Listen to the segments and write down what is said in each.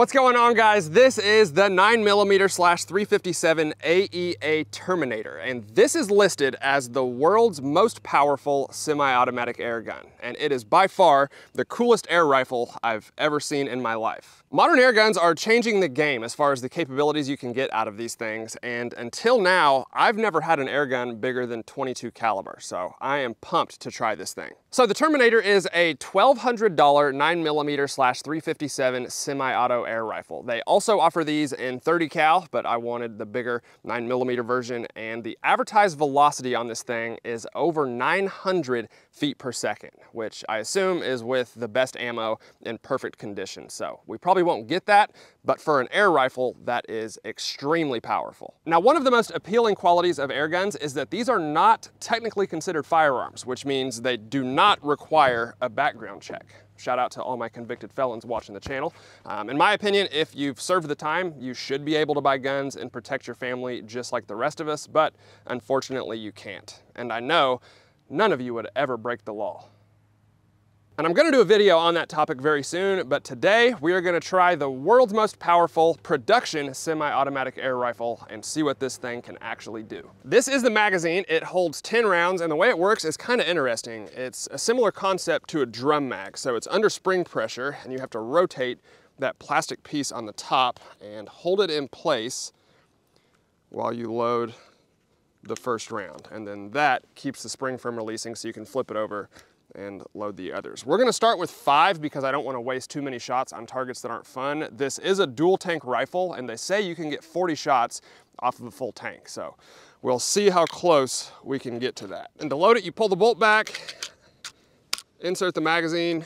What's going on guys? This is the 9mm slash 357 AEA Terminator and this is listed as the world's most powerful semi-automatic air gun and it is by far the coolest air rifle I've ever seen in my life. Modern air guns are changing the game as far as the capabilities you can get out of these things and until now I've never had an air gun bigger than 22 caliber so I am pumped to try this thing. So the Terminator is a $1,200 9mm slash 357 semi-auto air rifle. They also offer these in 30 cal, but I wanted the bigger 9mm version, and the advertised velocity on this thing is over 900 feet per second, which I assume is with the best ammo in perfect condition. So we probably won't get that, but for an air rifle, that is extremely powerful. Now, one of the most appealing qualities of air guns is that these are not technically considered firearms, which means they do not require a background check. Shout out to all my convicted felons watching the channel. Um, in my opinion, if you've served the time, you should be able to buy guns and protect your family just like the rest of us, but unfortunately you can't. And I know none of you would ever break the law. And I'm gonna do a video on that topic very soon, but today we are gonna try the world's most powerful production semi-automatic air rifle and see what this thing can actually do. This is the magazine. It holds 10 rounds and the way it works is kind of interesting. It's a similar concept to a drum mag. So it's under spring pressure and you have to rotate that plastic piece on the top and hold it in place while you load the first round. And then that keeps the spring from releasing so you can flip it over and load the others. We're gonna start with five because I don't wanna waste too many shots on targets that aren't fun. This is a dual tank rifle and they say you can get 40 shots off of a full tank. So we'll see how close we can get to that. And to load it, you pull the bolt back, insert the magazine,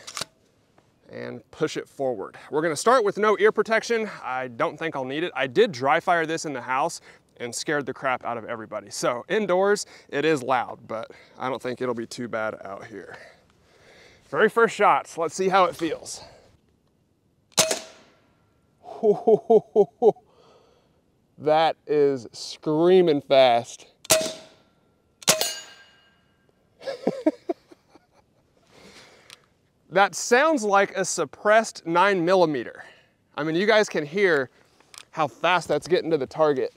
and push it forward. We're gonna start with no ear protection. I don't think I'll need it. I did dry fire this in the house and scared the crap out of everybody. So indoors, it is loud, but I don't think it'll be too bad out here. Very first shots, let's see how it feels. That is screaming fast. that sounds like a suppressed nine millimeter. I mean, you guys can hear how fast that's getting to the target.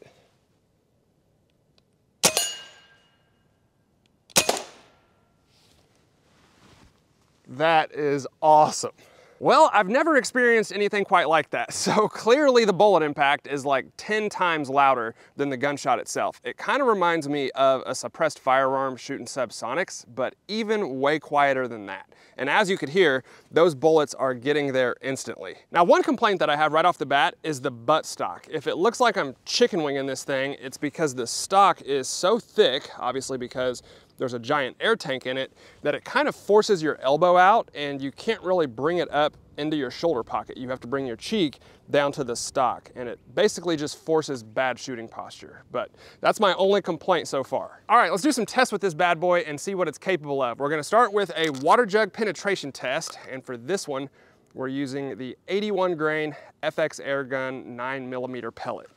That is awesome. Well, I've never experienced anything quite like that. So clearly the bullet impact is like 10 times louder than the gunshot itself. It kind of reminds me of a suppressed firearm shooting subsonics, but even way quieter than that. And as you could hear, those bullets are getting there instantly. Now, one complaint that I have right off the bat is the butt stock. If it looks like I'm chicken winging this thing, it's because the stock is so thick, obviously because there's a giant air tank in it, that it kind of forces your elbow out and you can't really bring it up into your shoulder pocket. You have to bring your cheek down to the stock and it basically just forces bad shooting posture. But that's my only complaint so far. All right, let's do some tests with this bad boy and see what it's capable of. We're gonna start with a water jug penetration test. And for this one, we're using the 81 grain FX Airgun 9 millimeter pellet.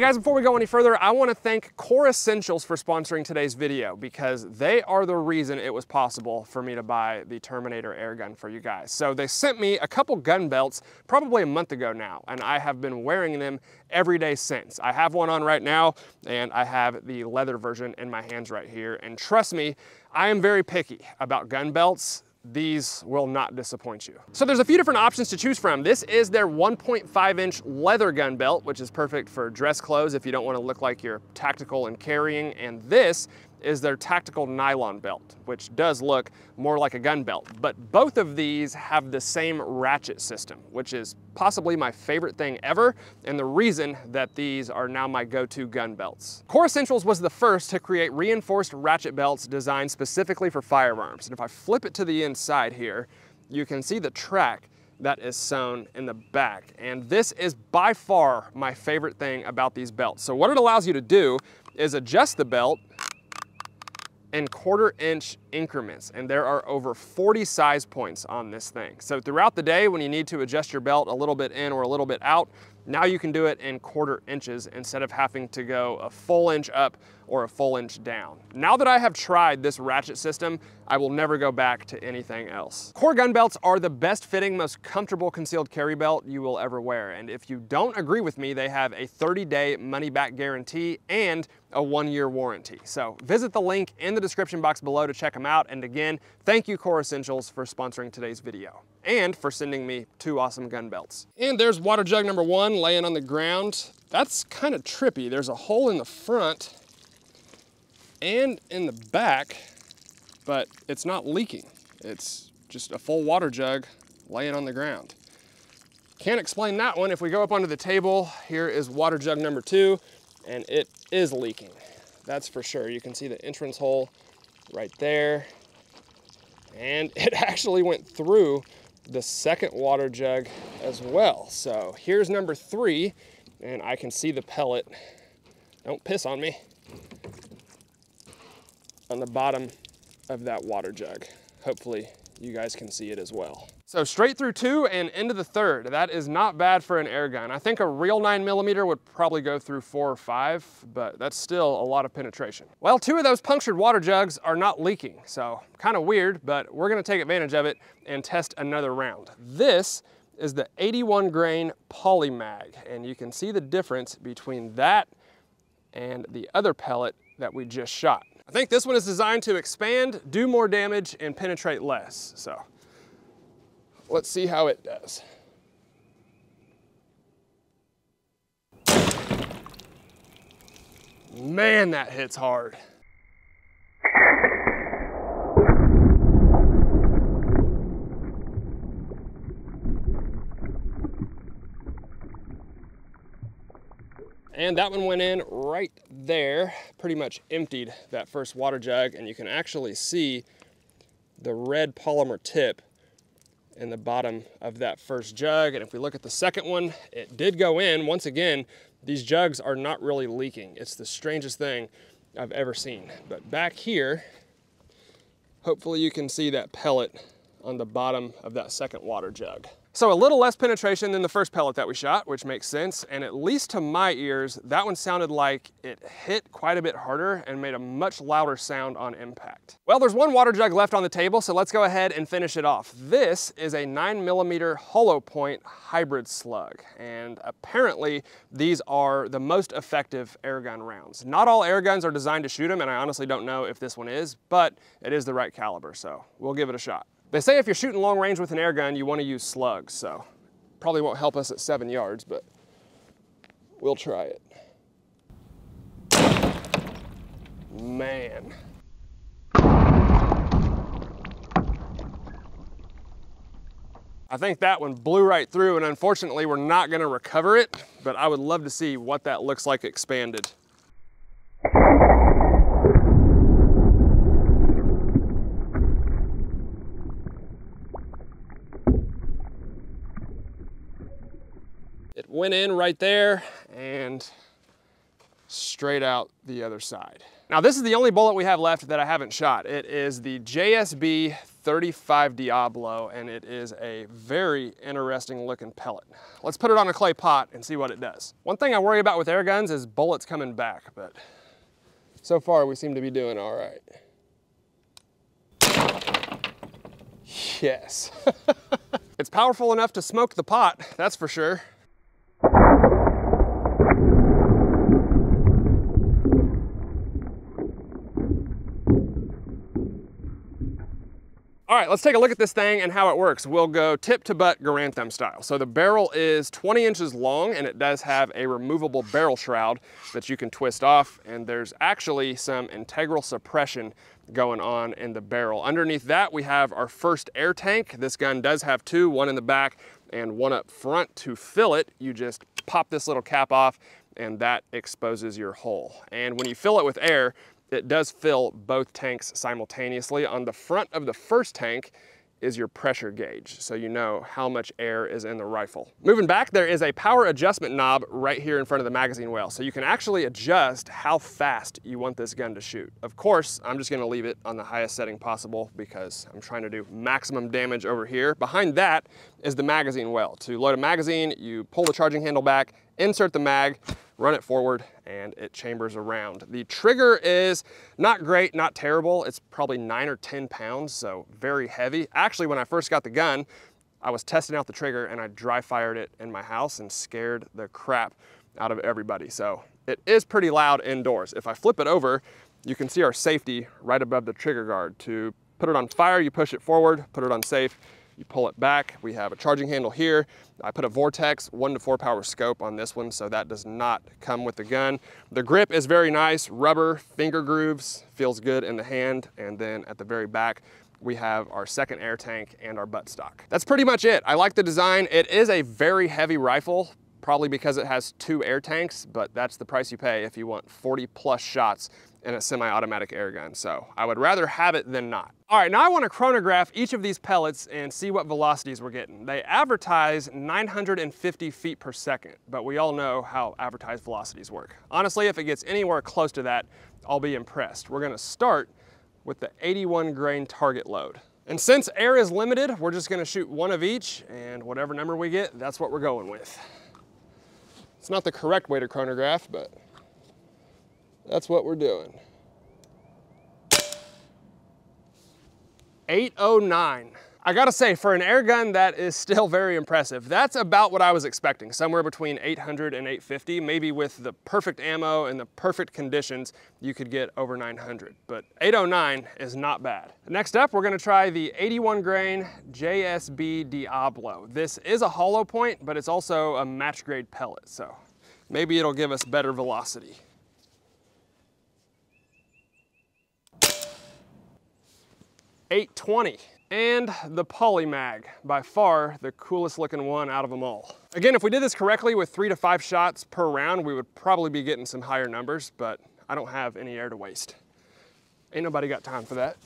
Guys, before we go any further, I wanna thank Kore Essentials for sponsoring today's video because they are the reason it was possible for me to buy the Terminator air gun for you guys. So they sent me a couple gun belts probably a month ago now, and I have been wearing them every day since. I have one on right now, and I have the leather version in my hands right here. And trust me, I am very picky about gun belts these will not disappoint you. So there's a few different options to choose from. This is their 1.5 inch leather gun belt, which is perfect for dress clothes if you don't wanna look like you're tactical and carrying. And this is their tactical nylon belt, which does look more like a gun belt. But both of these have the same ratchet system, which is possibly my favorite thing ever, and the reason that these are now my go-to gun belts. Kore Essentials was the first to create reinforced ratchet belts designed specifically for firearms. And if I flip it to the inside here, you can see the track that is sewn in the back. And this is by far my favorite thing about these belts. So what it allows you to do is adjust the belt in quarter inch increments and there are over 40 size points on this thing. So throughout the day when you need to adjust your belt a little bit in or a little bit out, now you can do it in quarter inches instead of having to go a full inch up or a full inch down. Now that I have tried this ratchet system, I will never go back to anything else. Kore gun belts are the best fitting, most comfortable concealed carry belt you will ever wear. And if you don't agree with me, they have a 30 day money back guarantee and a one year warranty. So visit the link in the description box below to check them out. And again, thank you Kore Essentials for sponsoring today's video and for sending me two awesome gun belts. And there's water jug number one laying on the ground. That's kind of trippy. There's a hole in the front and in the back, but it's not leaking. It's just a full water jug laying on the ground. Can't explain that one. If we go up onto the table, here is water jug number two, and it is leaking. That's for sure. You can see the entrance hole right there. And it actually went through the second water jug as well. So here's number three, and I can see the pellet. Don't piss on me on the bottom of that water jug. Hopefully you guys can see it as well. So straight through two and into the third. That is not bad for an air gun. I think a real nine millimeter would probably go through four or five, but that's still a lot of penetration. Well, two of those punctured water jugs are not leaking, so kind of weird, but we're gonna take advantage of it and test another round. This is the 81 grain Polymag, and you can see the difference between that and the other pellet that we just shot. I think this one is designed to expand, do more damage, and penetrate less. So let's see how it does. Man, that hits hard. And that one went in right there, pretty much emptied that first water jug. And you can actually see the red polymer tip in the bottom of that first jug. And if we look at the second one, it did go in. Once again, these jugs are not really leaking. It's the strangest thing I've ever seen. But back here, hopefully you can see that pellet on the bottom of that second water jug. So a little less penetration than the first pellet that we shot, which makes sense. And at least to my ears, that one sounded like it hit quite a bit harder and made a much louder sound on impact. Well, there's one water jug left on the table, so let's go ahead and finish it off. This is a nine millimeter hollow point hybrid slug. And apparently these are the most effective airgun rounds. Not all air guns are designed to shoot them, and I honestly don't know if this one is, but it is the right caliber, so we'll give it a shot. They say if you're shooting long range with an air gun, you want to use slugs, so probably won't help us at seven yards, but we'll try it. Man. I think that one blew right through and unfortunately we're not gonna recover it, but I would love to see what that looks like expanded. Went in right there and straight out the other side. Now this is the only bullet we have left that I haven't shot. It is the JSB 35 Diablo and it is a very interesting looking pellet. Let's put it on a clay pot and see what it does. One thing I worry about with air guns is bullets coming back, but so far we seem to be doing all right. Yes. it's powerful enough to smoke the pot, that's for sure. All right, let's take a look at this thing and how it works. We'll go tip to butt Garand style. So the barrel is 20 inches long and it does have a removable barrel shroud that you can twist off and there's actually some integral suppression going on in the barrel. Underneath that, we have our first air tank. This gun does have two, one in the back and one up front. To fill it, you just pop this little cap off and that exposes your hole. And when you fill it with air, it does fill both tanks simultaneously. On the front of the first tank is your pressure gauge, so you know how much air is in the rifle. Moving back, there is a power adjustment knob right here in front of the magazine well, so you can actually adjust how fast you want this gun to shoot. Of course, I'm just gonna leave it on the highest setting possible because I'm trying to do maximum damage over here. Behind that is the magazine well. To load a magazine, you pull the charging handle back insert the mag, run it forward, and it chambers around. The trigger is not great, not terrible. It's probably nine or 10 pounds, so very heavy. Actually, when I first got the gun, I was testing out the trigger and I dry fired it in my house and scared the crap out of everybody. So it is pretty loud indoors. If I flip it over, you can see our safety right above the trigger guard. To put it on fire, you push it forward, put it on safe, you pull it back. We have a charging handle here. I put a Vortex one to four power scope on this one, so that does not come with the gun. The grip is very nice, rubber, finger grooves, feels good in the hand. And then at the very back, we have our second air tank and our buttstock. That's pretty much it. I like the design. It is a very heavy rifle, probably because it has two air tanks, but that's the price you pay if you want 40 plus shots in a semi-automatic air gun. So I would rather have it than not. All right, now I want to chronograph each of these pellets and see what velocities we're getting. They advertise 950 feet per second, but we all know how advertised velocities work. Honestly, if it gets anywhere close to that, I'll be impressed. We're gonna start with the 81 grain target load. And since air is limited, we're just gonna shoot one of each and whatever number we get, that's what we're going with. It's not the correct way to chronograph, but that's what we're doing. 809. I gotta say, for an air gun, that is still very impressive. That's about what I was expecting, somewhere between 800 and 850. Maybe with the perfect ammo and the perfect conditions, you could get over 900. But 809 is not bad. Next up, we're gonna try the 81 grain JSB Diablo. This is a hollow point, but it's also a match grade pellet, so maybe it'll give us better velocity. 820 and the Polymag, by far the coolest looking one out of them all. Again, if we did this correctly with three to five shots per round, we would probably be getting some higher numbers, but I don't have any air to waste. Ain't nobody got time for that.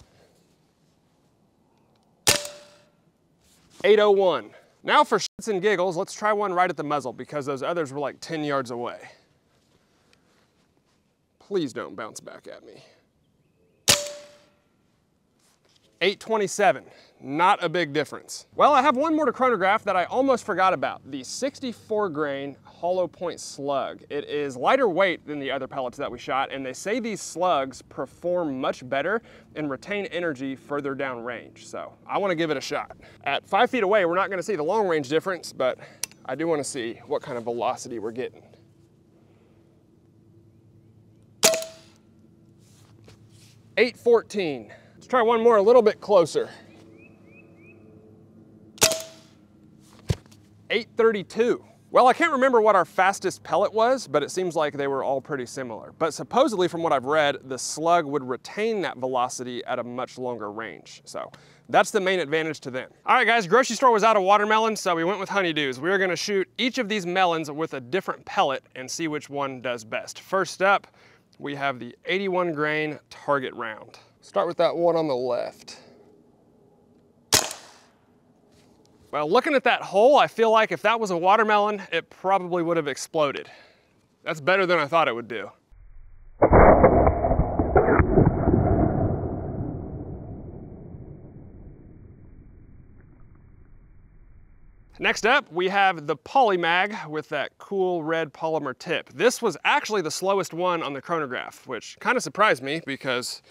801. Now for shits and giggles, let's try one right at the muzzle because those others were like 10 yards away. Please don't bounce back at me. 827, not a big difference. Well, I have one more to chronograph that I almost forgot about, the 64 grain hollow point slug. It is lighter weight than the other pellets that we shot, and they say these slugs perform much better and retain energy further down range. So I wanna give it a shot. At five feet away, we're not gonna see the long range difference, but I do wanna see what kind of velocity we're getting. Eight fourteen. Try one more a little bit closer. 832. Well, I can't remember what our fastest pellet was, but it seems like they were all pretty similar. But supposedly from what I've read, the slug would retain that velocity at a much longer range. So that's the main advantage to them. All right guys, grocery store was out of watermelon, so we went with honeydews. We are gonna shoot each of these melons with a different pellet and see which one does best. First up, we have the 81 grain target round. Start with that one on the left. Well, looking at that hole, I feel like if that was a watermelon, it probably would have exploded. That's better than I thought it would do. Next up, we have the Polymag with that cool red polymer tip. This was actually the slowest one on the chronograph, which kind of surprised me because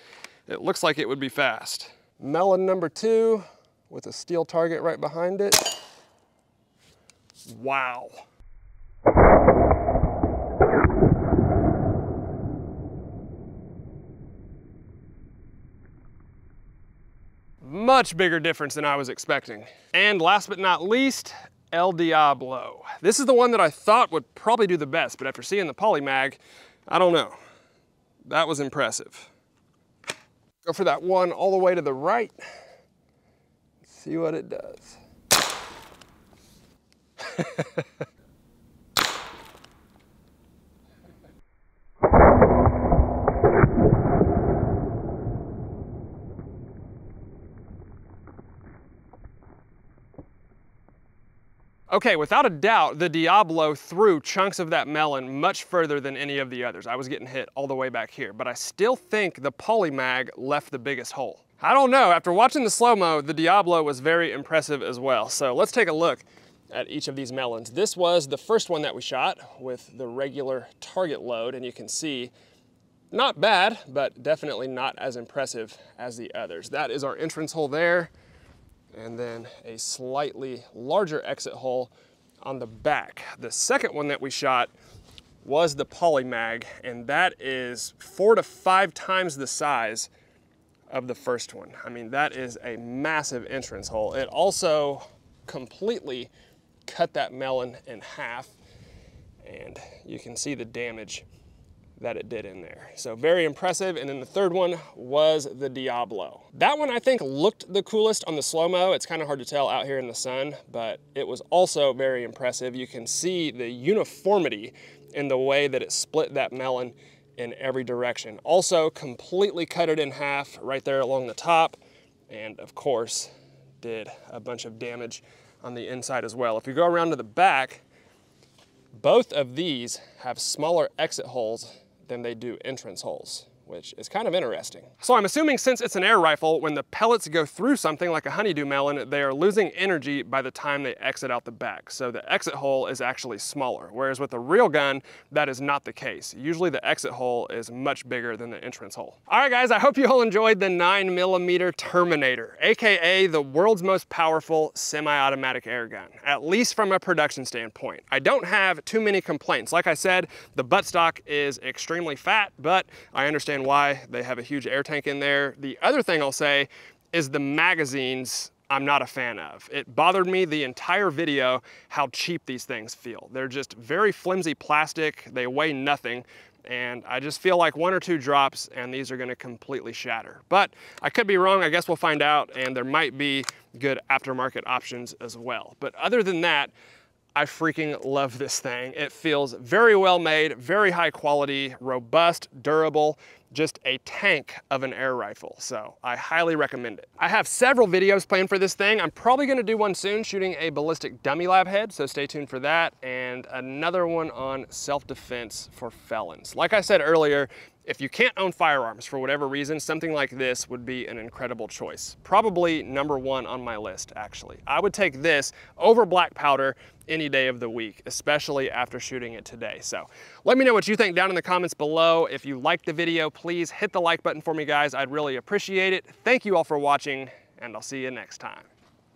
it looks like it would be fast. Melon number two with a steel target right behind it. Wow. Much bigger difference than I was expecting. And last but not least, El Diablo. This is the one that I thought would probably do the best, but after seeing the Polymag, I don't know. That was impressive. Go for that one all the way to the right. See what it does. Okay, without a doubt, the Diablo threw chunks of that melon much further than any of the others. I was getting hit all the way back here, but I still think the Polymag left the biggest hole. I don't know, after watching the slow-mo, the Diablo was very impressive as well. So let's take a look at each of these melons. This was the first one that we shot with the regular target load, and you can see not bad, but definitely not as impressive as the others. That is our entrance hole there, and then a slightly larger exit hole on the back. The second one that we shot was the Polymag, and that is four to five times the size of the first one. I mean, that is a massive entrance hole. It also completely cut that melon in half, and you can see the damage that it did in there. So very impressive. And then the third one was the Diablo. That one I think looked the coolest on the slow-mo. It's kind of hard to tell out here in the sun, but it was also very impressive. You can see the uniformity in the way that it split that melon in every direction. Also completely cut it in half right there along the top. And of course, did a bunch of damage on the inside as well. If you go around to the back, both of these have smaller exit holes than they do entrance holes which is kind of interesting. So I'm assuming since it's an air rifle, when the pellets go through something like a honeydew melon, they are losing energy by the time they exit out the back. So the exit hole is actually smaller, whereas with a real gun, that is not the case. Usually the exit hole is much bigger than the entrance hole. All right guys, I hope you all enjoyed the nine millimeter Terminator, AKA the world's most powerful semi-automatic air gun, at least from a production standpoint. I don't have too many complaints. Like I said, the buttstock is extremely fat, but I understand understand why. They have a huge air tank in there. The other thing I'll say is the magazines I'm not a fan of. It bothered me the entire video how cheap these things feel. They're just very flimsy plastic, they weigh nothing, and I just feel like one or two drops and these are gonna completely shatter. But I could be wrong, I guess we'll find out, and there might be good aftermarket options as well. But other than that, I freaking love this thing. It feels very well made, very high quality, robust, durable, just a tank of an air rifle. So I highly recommend it. I have several videos planned for this thing. I'm probably gonna do one soon shooting a ballistic dummy lab head, so stay tuned for that, and another one on self-defense for felons. Like I said earlier, if you can't own firearms for whatever reason, something like this would be an incredible choice. Probably number one on my list, actually. I would take this over black powder any day of the week, especially after shooting it today. So let me know what you think down in the comments below. If you liked the video, please hit the like button for me, guys. I'd really appreciate it. Thank you all for watching, and I'll see you next time.